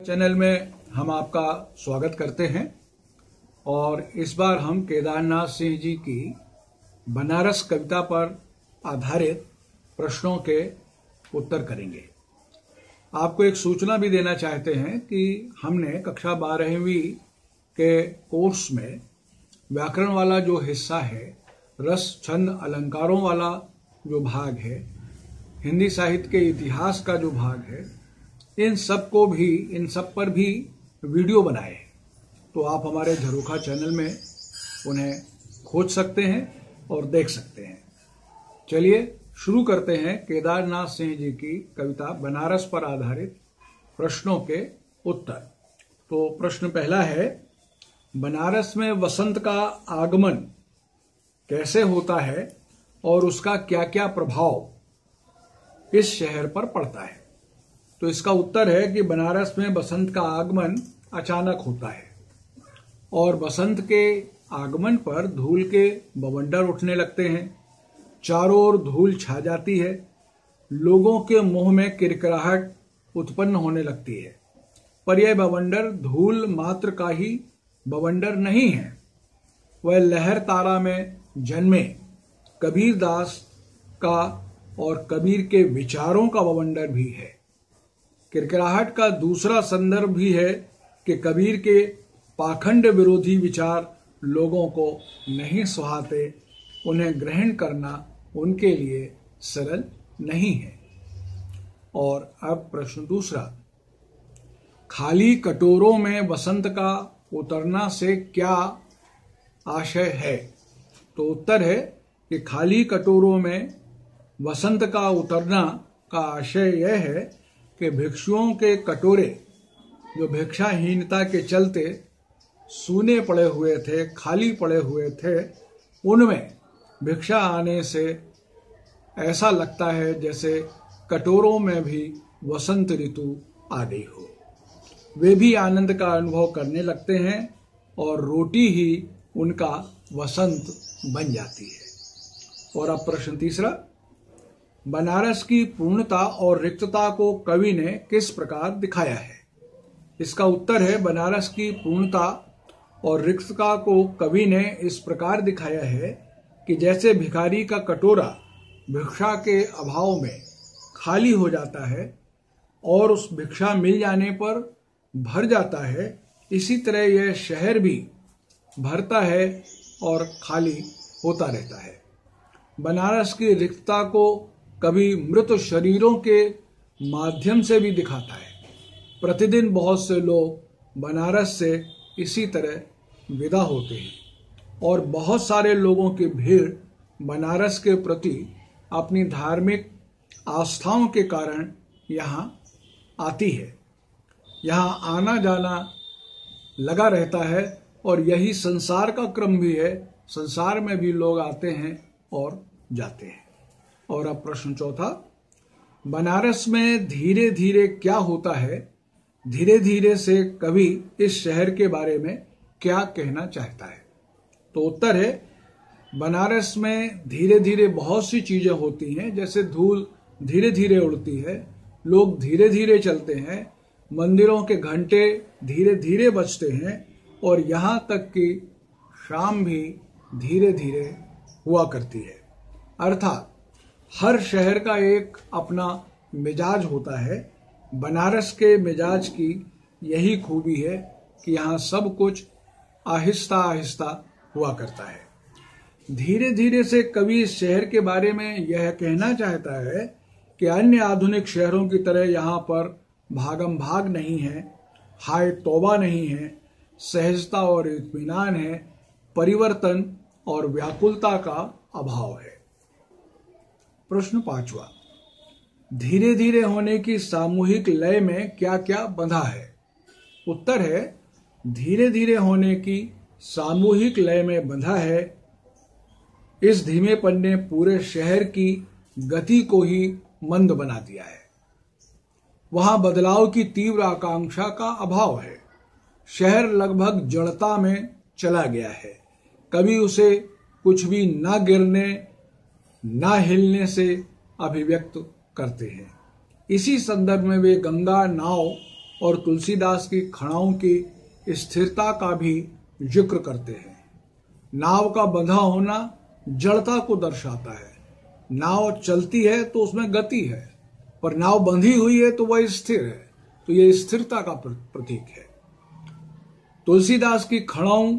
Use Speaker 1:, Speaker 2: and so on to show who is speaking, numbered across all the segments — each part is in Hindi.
Speaker 1: चैनल में हम आपका स्वागत करते हैं और इस बार हम केदारनाथ सिंह जी की बनारस कविता पर आधारित प्रश्नों के उत्तर करेंगे। आपको एक सूचना भी देना चाहते हैं कि हमने कक्षा बारहवीं के कोर्स में व्याकरण वाला जो हिस्सा है, रस, छंद, अलंकारों वाला जो भाग है, हिंदी साहित्य के इतिहास का जो भाग है इन सबको भी, इन सब पर भी वीडियो बनाए तो आप हमारे झरोखा चैनल में उन्हें खोज सकते हैं और देख सकते हैं। चलिए, शुरू करते हैं केदारनाथ सिंह जी की कविता बनारस पर आधारित प्रश्नों के उत्तर। तो प्रश्न पहला है, बनारस में वसंत का आगमन कैसे होता है और उसका क्या क्या प्रभाव इस शहर पर पड़ता है? तो इसका उत्तर है कि बनारस में बसंत का आगमन अचानक होता है और बसंत के आगमन पर धूल के बवंडर उठने लगते हैं। चारों ओर धूल छा जाती है। लोगों के मुँह में किरकिराहट उत्पन्न होने लगती है। पर यह बवंडर धूल मात्र का ही बवंडर नहीं है। वह लहर तारा में जन्मे। कबीर दास का और कबीर के विचारों का बवंडर भी है। किरकिराहट का दूसरा संदर्भ भी है कि कबीर के पाखंड विरोधी विचार लोगों को नहीं सुहाते, उन्हें ग्रहण करना उनके लिए सरल नहीं है। और अब प्रश्न दूसरा, खाली कटोरों में वसंत का उतरना से क्या आशय है? तो उत्तर है कि खाली कटोरों में वसंत का उतरना का आशय यह है कि भिक्षुओं के कटोरे, जो भिक्षाहीनता के चलते सूने पड़े हुए थे, खाली पड़े हुए थे, उनमें भिक्षा आने से ऐसा लगता है जैसे कटोरों में भी वसंत ऋतु आ गई हो। वे भी आनंद का अनुभव करने लगते हैं और रोटी ही उनका वसंत बन जाती है। और अब प्रश्न तीसरा बनारस की पूर्णता और रिक्तता को कवि ने किस प्रकार दिखाया है? इसका उत्तर है, बनारस की पूर्णता और रिक्तता को कवि ने इस प्रकार दिखाया है कि जैसे भिखारी का कटोरा भिक्षा के अभाव में खाली हो जाता है और उस भिक्षा मिल जाने पर भर जाता है, इसी तरह यह शहर भी भरता है और खाली होता रहता है। बनारस की रिक्तता को कभी मृत शरीरों के माध्यम से भी दिखाता है। प्रतिदिन बहुत से लोग बनारस से इसी तरह विदा होते हैं और बहुत सारे लोगों की भीड़ बनारस के प्रति अपनी धार्मिक आस्थाओं के कारण यहाँ आती है। यहाँ आना जाना लगा रहता है और यही संसार का क्रम भी है। संसार में भी लोग आते हैं और जाते हैं। और अब प्रश्न चौथा, बनारस में धीरे धीरे क्या होता है? धीरे धीरे से कवि इस शहर के बारे में क्या कहना चाहता है? तो उत्तर है, बनारस में धीरे धीरे बहुत सी चीज़ें होती हैं, जैसे धूल धीरे धीरे उड़ती है, लोग धीरे धीरे चलते हैं, मंदिरों के घंटे धीरे धीरे बजते हैं, और यहाँ तक कि शाम भी धीरे धीरे हुआ करती है। अर्थात हर शहर का एक अपना मिजाज होता है। बनारस के मिजाज की यही खूबी है कि यहाँ सब कुछ आहिस्ता आहिस्ता हुआ करता है। धीरे धीरे से कवि इस शहर के बारे में यह कहना चाहता है कि अन्य आधुनिक शहरों की तरह यहाँ पर भागम भाग नहीं है, हाय तोबा नहीं है, सहजता और इत्मीनान है, परिवर्तन और व्याकुलता का अभाव है। प्रश्न पांचवा धीरे धीरे होने की सामूहिक लय में क्या क्या बंधा है? उत्तर है धीरे धीरे होने की सामूहिक लय में बंधा है, इस धीमेपन ने पूरे शहर की गति को ही मंद बना दिया है। वहाँ बदलाव की तीव्र आकांक्षा का अभाव है। शहर लगभग जड़ता में चला गया है। कभी उसे कुछ भी न गिरने ना हिलने से अभिव्यक्त करते हैं। इसी संदर्भ में वे गंगा, नाव और तुलसीदास की खड़ाओं की स्थिरता का भी ज़िक्र करते हैं। नाव का बंधा होना जड़ता को दर्शाता है। नाव चलती है तो उसमें गति है, पर नाव बंधी हुई है तो वह स्थिर है तो यह स्थिरता का प्रतीक है। तुलसीदास की खड़ाओं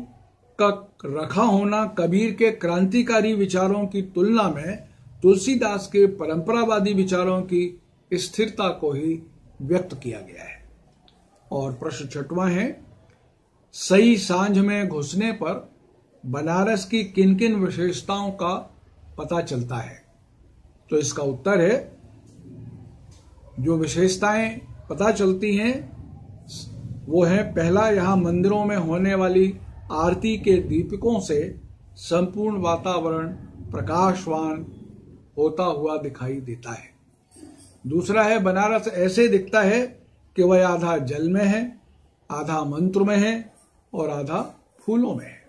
Speaker 1: का रखा होना कबीर के क्रांतिकारी विचारों की तुलना में तुलसीदास के परंपरावादी विचारों की स्थिरता को ही व्यक्त किया गया है। और प्रश्न छठवा है, सही साँझ में घुसने पर बनारस की किन किन विशेषताओं का पता चलता है? तो इसका उत्तर है, जो विशेषताएँ पता चलती हैं, वो है पहला यहाँ मंदिरों में होने वाली आरती के दीपकों से संपूर्ण वातावरण प्रकाशवान होता हुआ दिखाई देता है। दूसरा है, बनारस ऐसे दिखता है कि वह आधा जल में है, आधा मंत्र में है और आधा फूलों में है।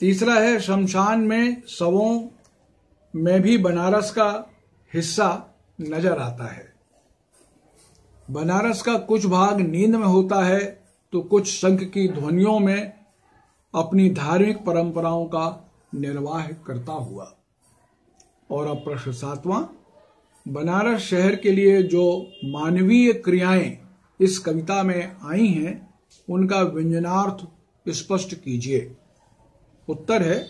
Speaker 1: तीसरा है, शमशान में शवों में भी बनारस का हिस्सा नज़र आता है। बनारस का कुछ भाग नींद में होता है तो कुछ शंख की ध्वनियों में अपनी धार्मिक परंपराओं का निर्वाह करता हुआ। और अब प्रश्न सातवां, बनारस शहर के लिए जो मानवीय क्रियाएँ इस कविता में आई हैं, उनका व्यंजनार्थ स्पष्ट कीजिए। उत्तर है,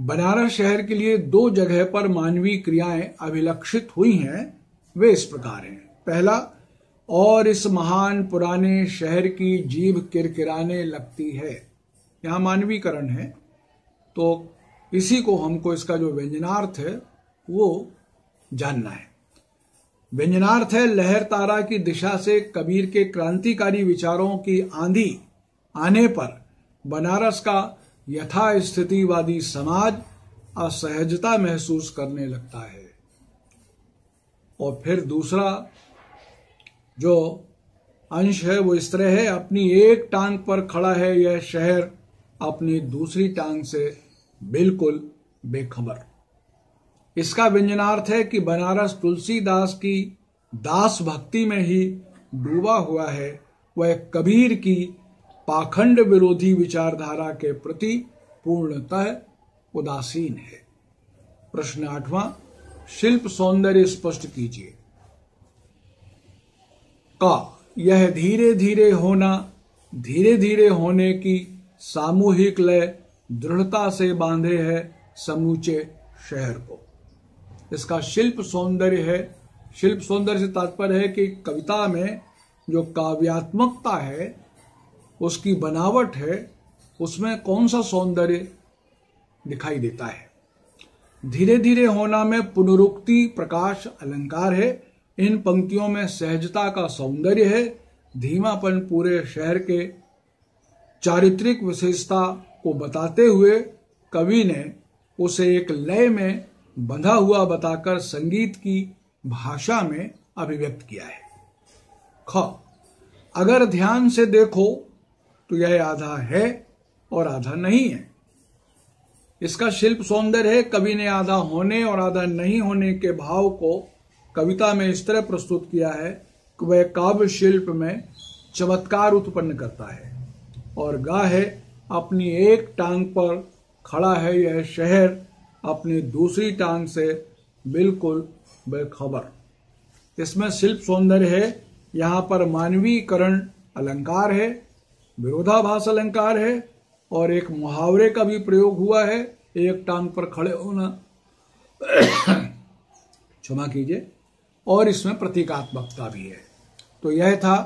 Speaker 1: बनारस शहर के लिए दो जगह पर मानवीय क्रियाएँ अभिलक्षित हुई हैं, वे इस प्रकार हैं। पहला और इस महान पुराने शहर की जीव किरकिराने लगती है। यहाँ मानवीकरण है। तो इसी को हमको इसका जो व्यंजनार्थ है, वो जानना है। व्यंजनार्थ है लहर तारा की दिशा से कबीर के क्रांतिकारी विचारों की आंधी आने पर बनारस का यथास्थितिवादी समाज असहजता महसूस करने लगता है। और फिर दूसरा जो अंश है, वो इस तरह है, अपनी एक टांग पर खड़ा है यह शहर, अपनी दूसरी टांग से बिल्कुल बेखबर। इसका व्यंजनार्थ है कि बनारस तुलसीदास की दास भक्ति में ही डूबा हुआ है। वह कबीर की पाखंड विरोधी विचारधारा के प्रति पूर्णतः उदासीन है। प्रश्न आठवां, शिल्प सौंदर्य स्पष्ट कीजिए। का यह धीरे धीरे होना, धीरे धीरे होने की सामूहिक लय दृढ़ता से बांधे है समूचे शहर को। इसका शिल्प सौंदर्य है, शिल्प सौंदर्य से तात्पर्य है कि कविता में जो काव्यात्मकता है, उसकी बनावट है, उसमें कौन सा सौंदर्य दिखाई देता है? धीरे धीरे होना में पुनरुक्ति, प्रकाश, अलंकार है इन पंक्तियों में सहजता का सौंदर्य है। धीमापन पूरे शहर के चारित्रिक विशेषता को बताते हुए कवि ने उसे एक लय में बंधा हुआ बताकर संगीत की भाषा में अभिव्यक्त किया है। ख, अगर ध्यान से देखो तो यह आधा है और आधा नहीं है। इसका शिल्प सौंदर्य है। कवि ने आधा होने और आधा नहीं होने के भाव को कविता में इस तरह प्रस्तुत किया है कि वह काव्य शिल्प में चमत्कार उत्पन्न करता है और गा है, अपनी एक टांग पर खड़ा है यह शहर, अपनी दूसरी टांग से बिल्कुल बेखबर। इसमें शिल्प सौंदर्य है, यहाँ पर मानवीकरण अलंकार है, विरोधाभास अलंकार है, और एक मुहावरे का भी प्रयोग हुआ है, एक टांग पर खड़े होना। क्षमा कीजिए। और इसमें प्रतीकात्मकता भी है। तो यह था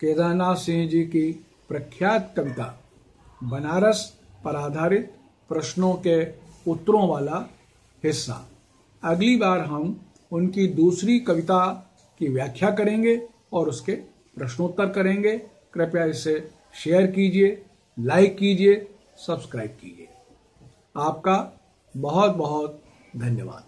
Speaker 1: केदारनाथ सिंह जी की प्रख्यात कविता, बनारस पर आधारित प्रश्नों के उत्तरों वाला हिस्सा। अगली बार हम उनकी दूसरी कविता की व्याख्या करेंगे और उसके प्रश्नोत्तर करेंगे। कृपया इसे शेयर कीजिए, लाइक कीजिए, सब्सक्राइब कीजिए। आपका बहुत बहुत धन्यवाद।